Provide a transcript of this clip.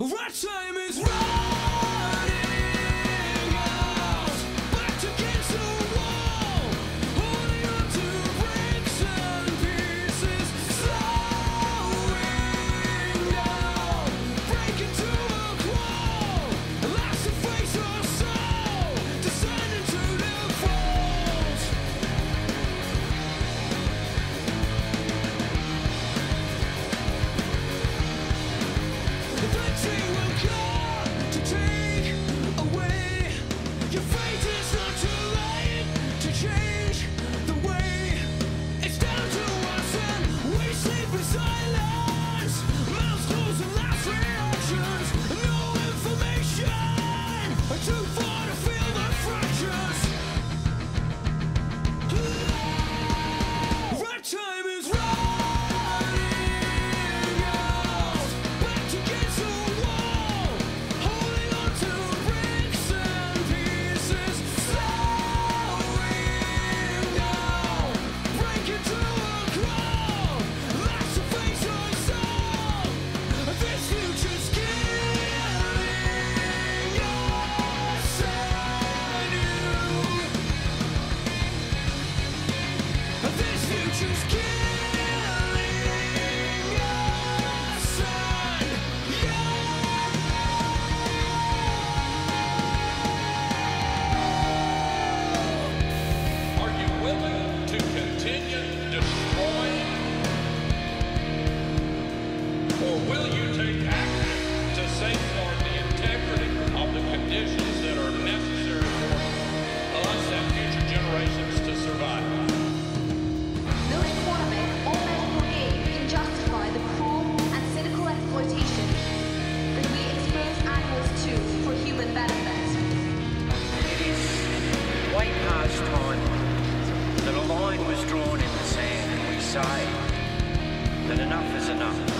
Right time is running say that enough is enough.